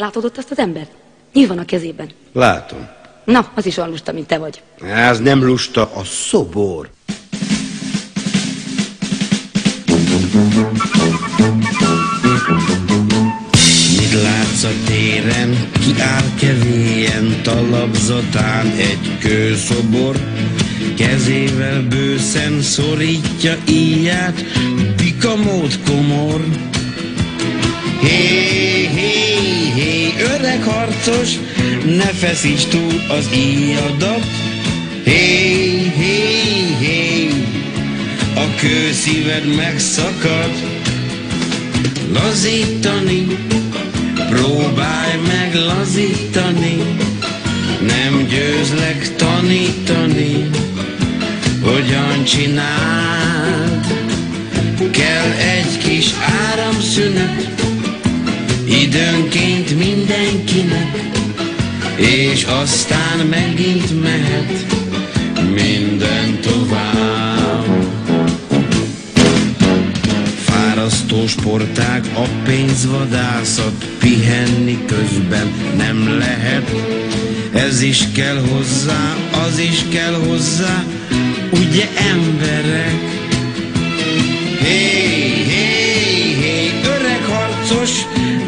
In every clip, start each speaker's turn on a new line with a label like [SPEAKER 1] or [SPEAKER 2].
[SPEAKER 1] Látod ott azt az embert? Mi van a kezében?
[SPEAKER 2] Látom.
[SPEAKER 1] Na, az is olyan lusta, mint te vagy.
[SPEAKER 2] Ez nem lusta, a szobor. Mit látsz a téren, ki áll kevélyen, talapzatán egy kőszobor, kezével bőszen szorítja íját, pikamót komor. Hé, hé, öreg harcos, ne feszíts túl az íjadat. Hé, hé, hé, a kőszíved megszakad. Lazítani, próbálj meg lazítani, nem győzlek tanítani, hogyan csináld. Kell egy kis áramszünet, időnként mindenkinek, és aztán megint mehet minden tovább. Fárasztó sportág, a pénzvadászat, pihenni közben nem lehet. Ez is kell hozzá, az is kell hozzá, ugye emberek?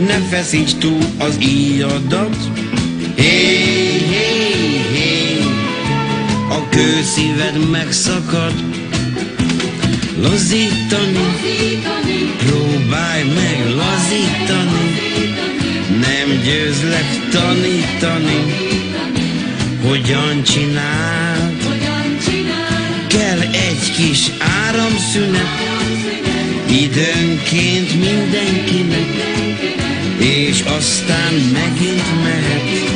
[SPEAKER 2] Ne feszíts túl az íjadat. Hé, hé, hé, a kőszíved megszakad. Lazítani, próbálj meg lazítani, nem győzlek tanítani, hogyan csináld. Kell egy kis áramszünet, időnként mindenkinek, és aztán megint mehet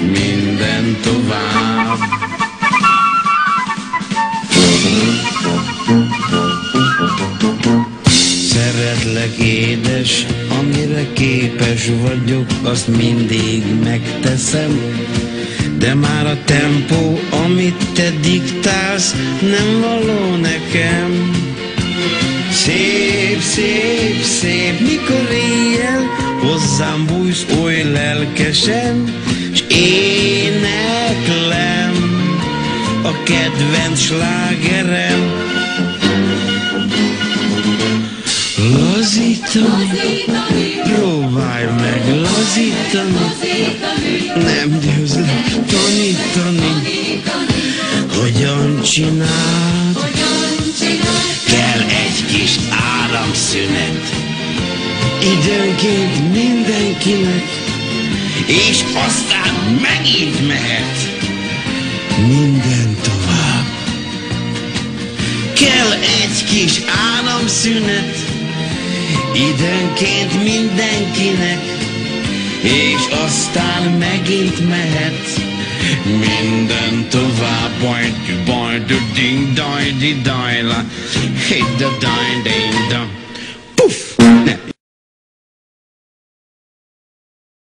[SPEAKER 2] minden tovább. Szeretlek édes, amire képes vagyok, azt mindig megteszem. De már a tempó, amit te diktálsz, nem való nekem. Szép, szép, szép, mikor éjjel hozzám bújsz oly lelkesen, s éneklem a kedvenc slágerem. Lazítani, próbálj meg lazítani, nem győzlek tanítani, hogyan csináld. Kell egy kis áramszünet, időnként mindenkinek, és aztán megint mehet minden tovább. Kell egy kis áramszünet, időnként mindenkinek, és aztán megint mehet minden tovább. Baj, baj, ding, daj, di, daj, la, hit the dine, ding, dong.